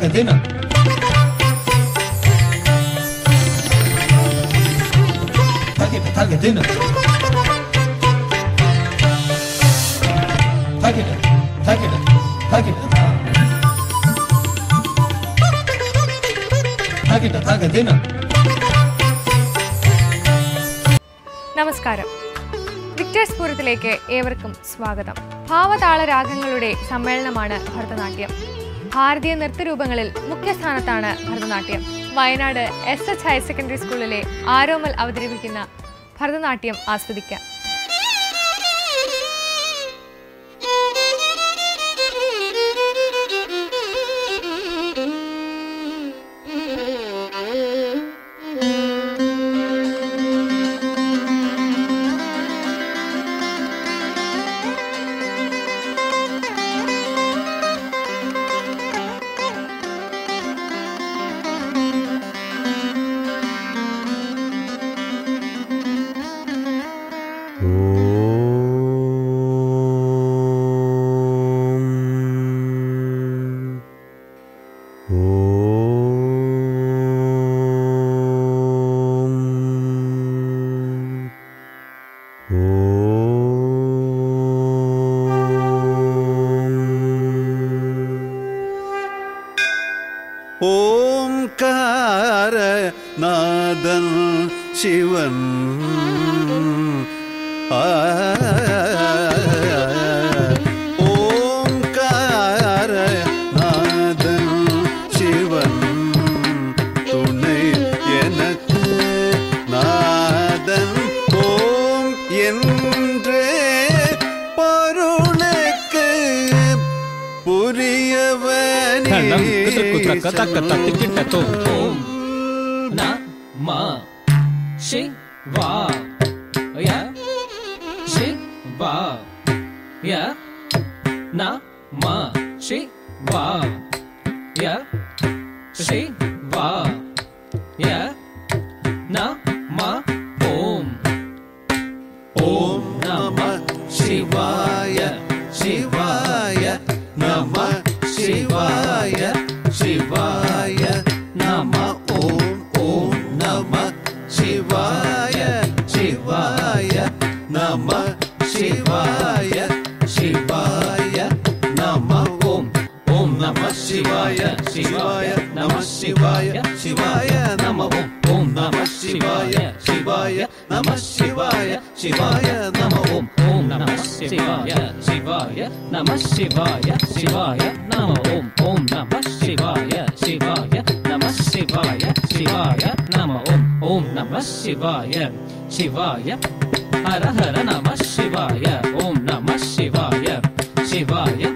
cadena. Hay que petar cadena. നമസ്കാരം. വിക്ടേഴ്സ്പൂരത്തിലേക്ക് ഏവർക്കും സ്വാഗതം. ഭാവതാള രാഗങ്ങളുടെ സമ്മേളനമാണ് ഭരതനാട്യം. ഭാരതീയ നൃത്തരൂപങ്ങളിൽ മുഖ്യസ്ഥാനത്താണ് Bharatanatyam. Wayanad S H higher secondary സ്കൂളിലെ ആരോമൽ അവതരിപ്പിക്കുന്ന ഭരതനാട്യം ആസ്വദിക്കാം. ஓங்கார நாதன் சிவன். ஆ. kata kata tikin tato nama ya Shiva ya Shiva ya Shiva ya शिवाय नम। ओम ओम नम शिवाय शिवाय नम शिवाय शिवाय नम। ओम ओम नम शिवाय शिवाय नम शिवाय शिवाय नम। ओम ओम नम शिवाय शिवाय हर हर नमः शिवाय। ओम नम शिवाय शिवाय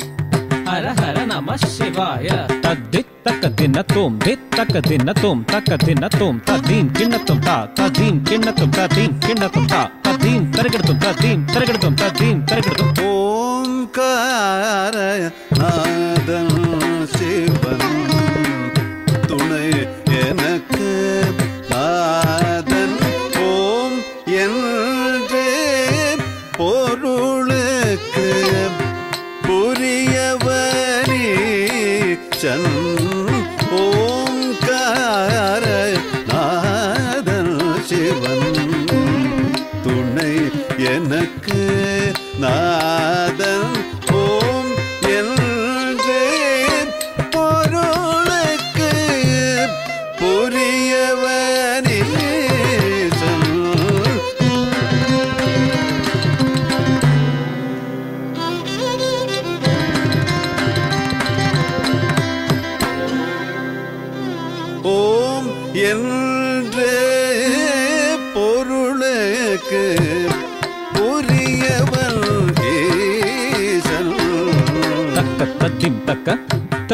हर हर नमः शिवाय। तद्दित् तक दिन तुम दि तक दिन तुम तक दिन तुम तदीन किन्न तुम ता, तदीन किन्न तुम तदीन किन्न तुम ता। தீன் தரக்கெடுத்தோம் தா தீன் தரக்கெடுத்தோம் தா தீன் தரக்கெடுத்தோம் ஓம் கார எனக்கு நாதன்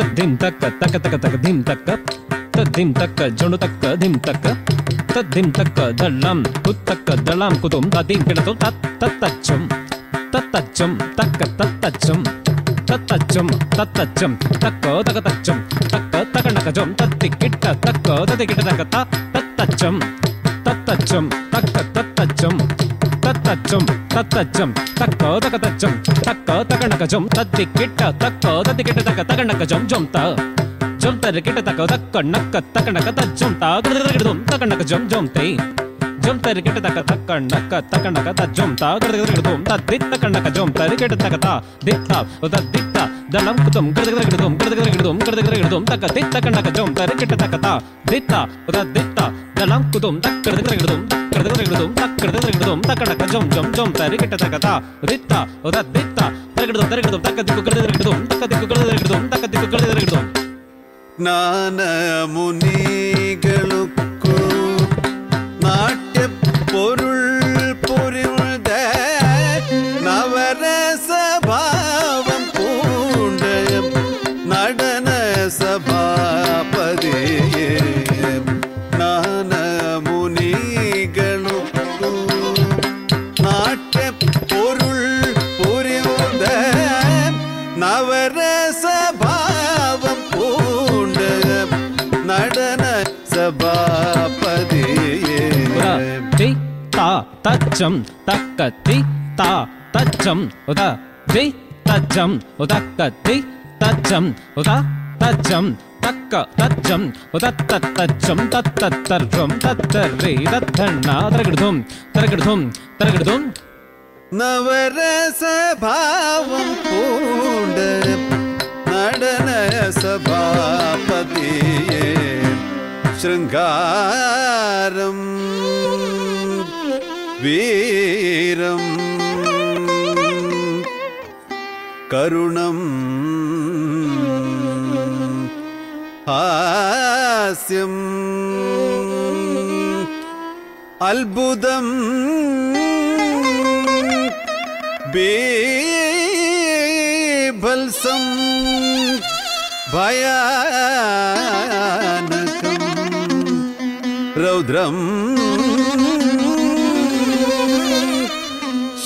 धिम तक तक तक तक धिम तक तद्धिम तक झुंड तक धिम तक तद्धिम तक दलम कुतक दलम कुतुम तदिम पिणतु, तत् तत्तच्छुम तत्तच्छुम तक तत्तच्छुम तत्तच्छुम तत्तच्छुम तक तक तच्छुम तक तक नकचुम तत्तिकिट तक तत्तिकिट तक तत्तच्छुम तत्तच्छुम तक तत्तच्छुम తచ్చం తచ్చం తక్క తక తచ్చం తక్క తగణక జం తత్తి కిట్ట తక్క తత్తి కిట్ట తక తగణక జం జం త జం తర కిట్ట తక తక్క నక్క తగణక తచ్చం త గడగడగడం తగణక జం జం తై జం తరి కిట తక తక్క నక్క తక నక త జం త గడగడగడం తత్తి తక నక జం తరి కిట తక ಗಡಗಡಗಡದುಂ ತ ದಿತ್ತ ಕಣ್ಣಕ ಜೊಂ ತರ ಕಿಟ ತಕ ತ ದಿತ್ತ ಉದ ದಿತ್ತ ದಲಂ ಕುತುಂ ಗಡಗಡಗಡದುಂ ಗಡಗಡಗಡದುಂ ಗಡಗಡಗಡದುಂ ತಕ ದಿತ್ತ ಕಣ್ಣಕ ಜೊಂ ತರ ಕಿಟ ತಕ ತ ದಿತ್ತ ಉದ ದಿತ್ತ ದಲಂ ಕುತುಂ ತಕ್ ಗಡಗಡಗಡದುಂ ಗಡಗಡಗಡದುಂ ತಕ್ ಗಡಗಡಗಡದುಂ ತಕ ನಕ ಜೊಂ ಜೊಂ ಜೊಂ ತರ ಕಿಟ ತಕ ತ ದಿತ್ತ ಉದ ದಿತ್ತ ತರಗಡದುಂ ತರಗಡದುಂ ತಕ ದಿಕ್ಕು ಗಡಗಡಗಡದುಂ ತಕ ದಿಕ್ಕು ಗಡಗಡಗಡದುಂ ತಕ ದಿಕ್ಕು ಗಡಗಡಗಡದುಂ ಜ್ಞಾನ முனிகளுக்கு तजम तक ता तजम उदा दि तजम उदा कति तजम उदा तजम तक तजम उदा ततजम तततरम ततरे ततणा तरगडधुम तरगडधुम तरगडधुम। नवरस भावम पूंडर नडनय सभापतिये शृंगारम വീരം കരുണം ഹാസ്യം അത്ഭുതം ബീഭത്സം ഭയാനകം രൗദ്രം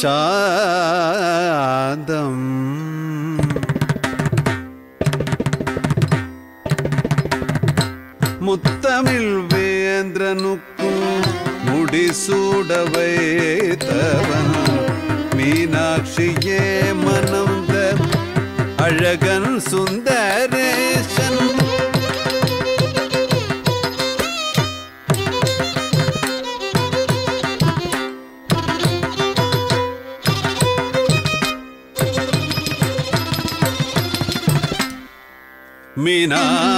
ശാന്തം முத்தமிழ் வேந்திரனுக்கும் முடிசூட வைத்தவன் மீனாட்சியே மனந்த அழகன் சுந்தரேசன் Catarina. Mm-hmm.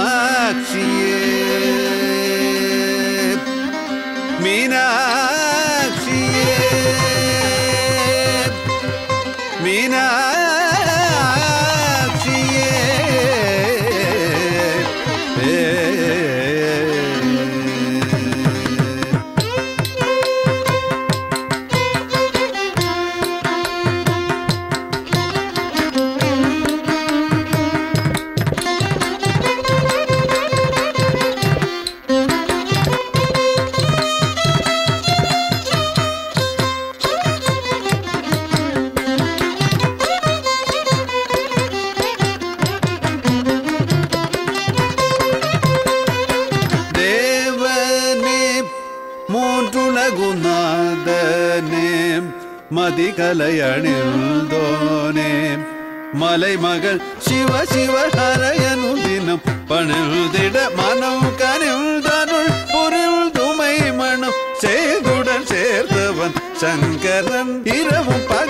மலைமகள் சிவ சிவ ஹரையனு தினம். பணிழ்திட மனம் கனிழ்தருள் பொருள் துமை மனம். செய்துடன் சேர்த்தவன் சங்கரன் இரவும் பக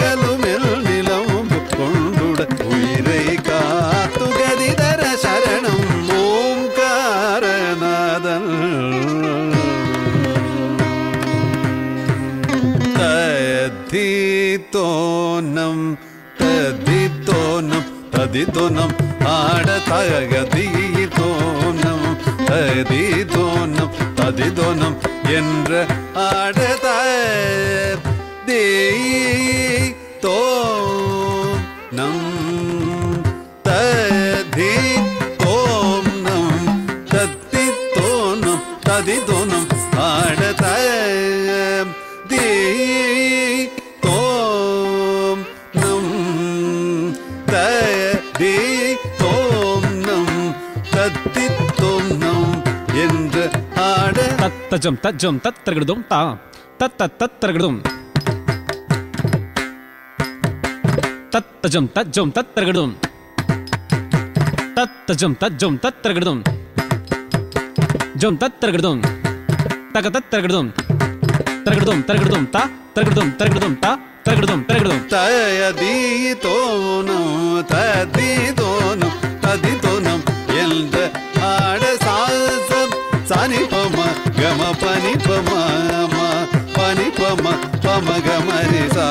தோனம் ஆட தகதி தோனம் ததி தோனம் ததி தோனம் என்ற ஆட தே தோ நம் ததி தோம் நம் தத்தி தோனம் ததி தோனம் ஆட தே tajam tajam tat tergedung ta tat tat tat tergedung tat tajam tajam tat tergedung tat tajam tajam tat tergedung jom tat tergedung tak tat tergedung tergedung tergedung ta tergedung tergedung ta tergedung tergedung ta ya di to nu ta di to nu ta di to nu పమ పమ గమ రి సా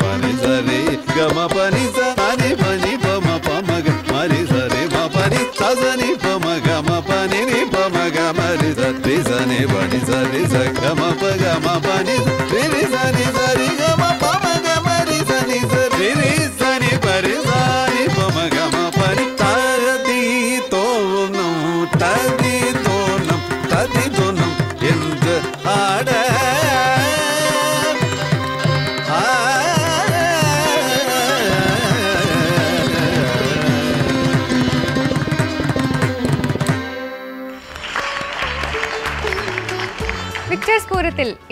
పని సరి గమ పని సని పని పమ పమ మరి సరి మ పని సని పమ గమ పని ని పమ గమ రి సరి సని పని సరి స గమ ప గమ పని రి సని సరి గ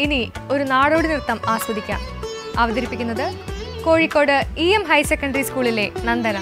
ഇനി ഒരു നാടോടി നൃത്തം ആസ്വദിക്കാം. അവതരിപ്പിക്കുന്നത് Kozhikode E M higher secondary സ്കൂളിലെ നന്ദന.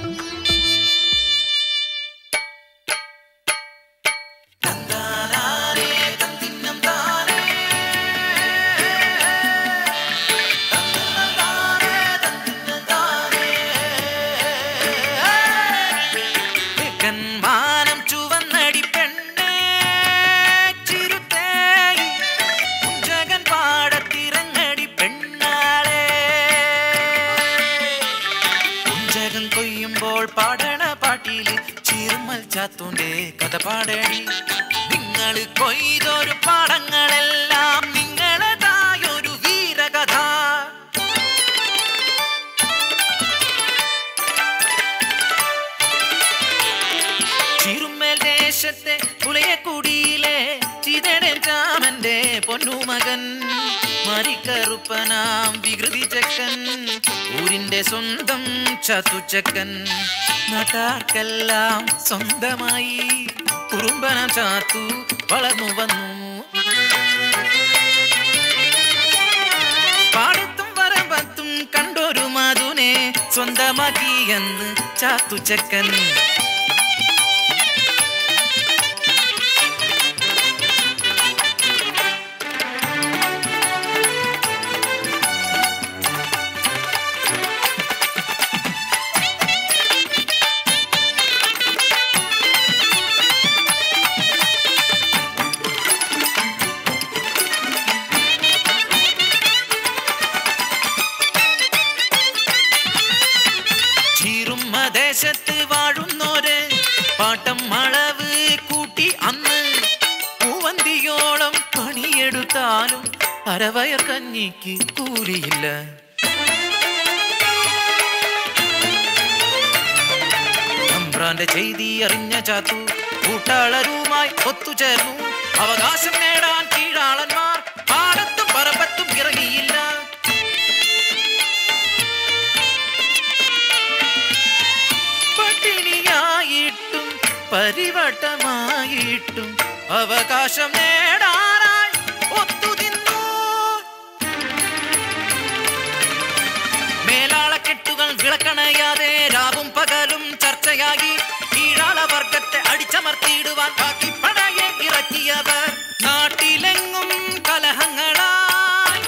പൊന്നുമകൻ മറികറുപ്പനാം വികൃതി ചക്കൻ ഊരിന്റെ സ്വന്തം ചതുച്ചക്കൻ. നാട്ടാർക്കെല്ലാം സ്വന്തമായി കുറുമ്പന ചാത്തു വളർന്നു വന്നു. പാടത്തും വരമ്പത്തും കണ്ടൊരു മധുനെ സ്വന്തമാക്കിയെന്ന് ചാത്തുച്ചക്കൻ. പണിയെടുത്താലും അരവയ കഞ്ഞിക്ക് കൂലിയില്ല. തമ്പ്രാന്റെ ചെയ്തി അറിഞ്ഞ ചാത്തു കൂട്ടാളരുമായി ഒത്തുചേർന്നു. അവകാശം നേടാൻ കീഴാളന്മാർ പാടത്തും പറമ്പത്തും ഇറങ്ങിയില്ല. പട്ടിണിയായിട്ടും പരിവട്ടമായിട്ടും അവകാശം നേടാനായി വിളക്കണയാതെ രാവും പകലും ചർച്ചയായി. കീഴാള വർഗത്തെ അടിച്ചമർത്തിയിടുവാൻ ബാക്കി പടയെ ഇറക്കിയവർ നാട്ടിലെങ്ങും കലഹങ്ങളായി.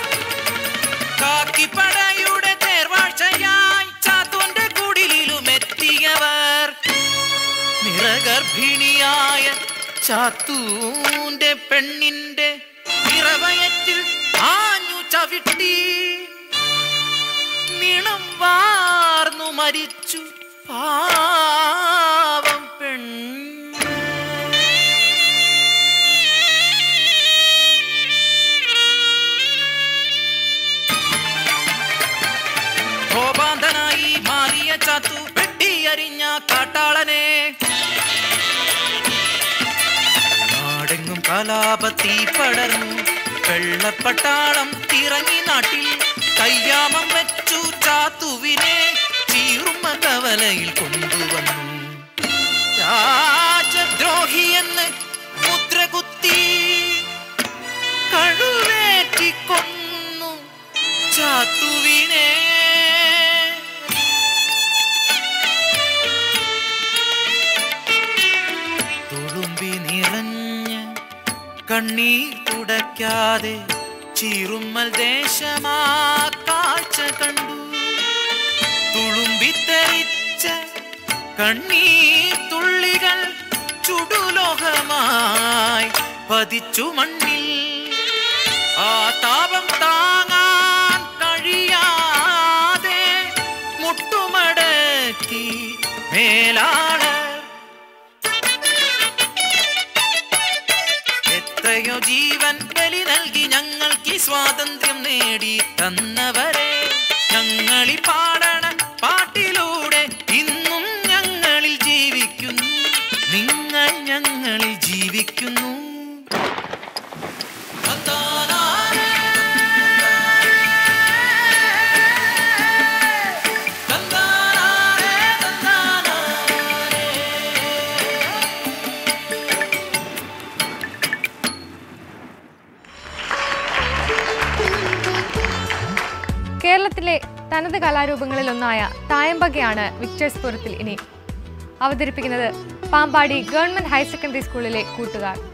കാക്കിപ്പടയുടെ തേർവാഴ്ചയായി ചാത്തോന്റെ കുടിലും എത്തിയവർ നിറഗർഭിണിയായ ചാത്തൂന്റെ പെണ്ണിന്റെ നിറവയറ്റിൽ ആഞ്ഞു ചവിട്ടി. നിണം വാർന്നു മരിച്ചു പാവം പെൺ. കോപാന്തനായി മാറിയ ചാത്തു വെട്ടിയരിഞ്ഞ കാട്ടാളനെ. നാടെങ്ങും കലാപത്തി പടർന്നു. വെള്ളപ്പട്ടാളം ഇറങ്ങി നാട്ടിൽ കയ്യാമം വെച്ചു ചാത്തുവിനെ. ചീറുമ്മ കവലയിൽ കൊണ്ടുവന്നു. രാജദ്രോഹിയെന്ന് മുദ്ര കുത്തി കഴുവേറ്റിക്കൊന്നു ചാത്തുവിനെ. തുളുമ്പി നിറഞ്ഞ് കണ്ണീർ തുടയ്ക്കാതെ ചീറുമ്മൽ ദേശമാ കാഴ്ച കണ്ടു. തുളുമ്പിത്തെറിച്ച കണ്ണീർ തുള്ളികൾ ചുടുലോഹമായി പതിച്ചു മണ്ണിൽ. ആ താപം താങ്ങാൻ കഴിയാതെ മുട്ടുമടക്കി മേലാളർ എത്രയോ ജീവൻ ബലി നൽകി ഞങ്ങൾക്ക് സ്വാതന്ത്ര്യം നേടി തന്നവരെ ഞങ്ങളി പാടണ തന്നാനാരേ. കേരളത്തിലെ തനത് കലാരൂപങ്ങളിൽ ഒന്നായ തായമ്പകയാണ് വിക്ടേഴ്സ്പുരത്തിൽ ഇനി അവതരിപ്പിക്കുന്നത് പാമ്പാടി ഗവൺമെന്റ് ഹയർ സെക്കൻഡറി സ്കൂളിലെ കൂട്ടുകാർ ും.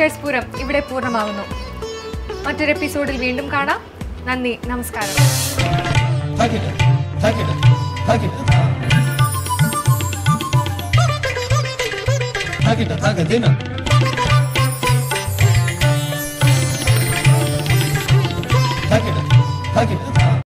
വിക്ടേഴ്സ് പൂരം ഇവിടെ പൂർണമാകുന്നു മറ്റൊരു എപ്പിസോഡിൽ വീണ്ടും കാണാം. നന്ദി നമസ്കാരം. Takip et. Takip